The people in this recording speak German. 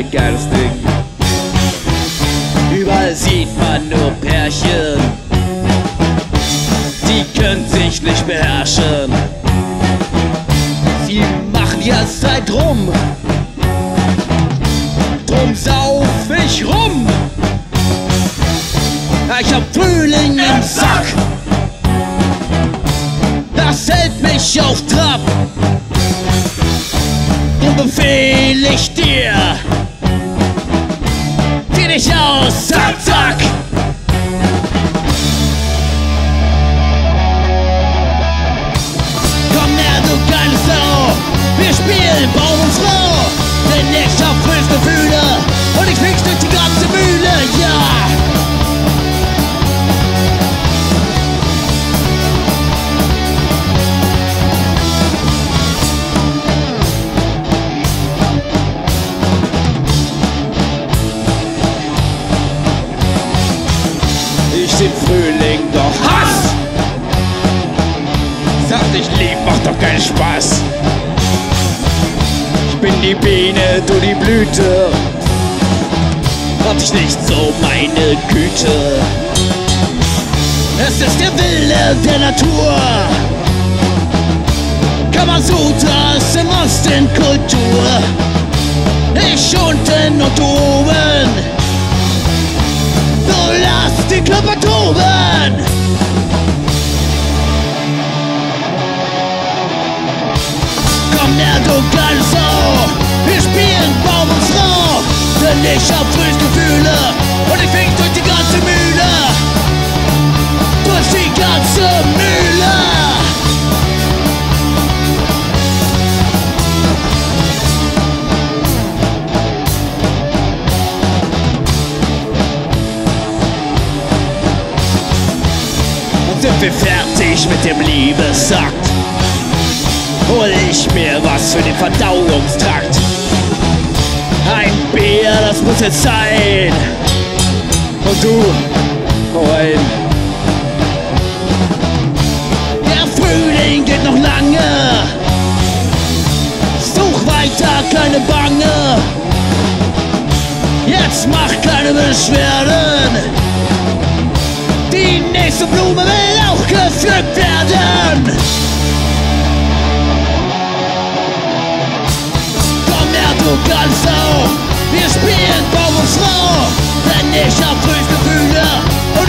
ein geiles Ding. Überall sieht man nur Pärchen, die können sich nicht beherrschen. Sie machen ja Zeit rum, drum sauf ich rum. Ich hab Frühling im Sack, das hält mich auf Trab. Drum befehl ich dir. Zieh dich aus, zack, zack. Komm her, du geile Sau. Wir spielen Baum und Frau. Denn ich hab frische Gefühle. Und ich fix durch die ganze Ich den Frühling doch Hass! Sagt ich lieb, macht doch keinen Spaß. Ich bin die Biene, du die Blüte. Hab ich nicht so meine Güte. Es ist der Wille der Natur. Kamasutras im Osten Kultur. Ich unten und oben. So lass die Körper toben! Komm her, du geile Sau! Wir spielen Baum und Frau! Denn ich hab frisch Gefühle und sind fertig mit dem Liebesakt? hol ich mir was für den Verdauungstrakt. Ein Bier, das muss jetzt sein. Und du, Moin. Der Frühling geht noch lange. Such weiter, keine Bange. Jetzt mach keine Beschwerden. Die nächste Blume will auch gepflückt werden. Komm her, du ganz Sau! Wir spielen Baum und Frau! Denn ich hab Frühstgefühle und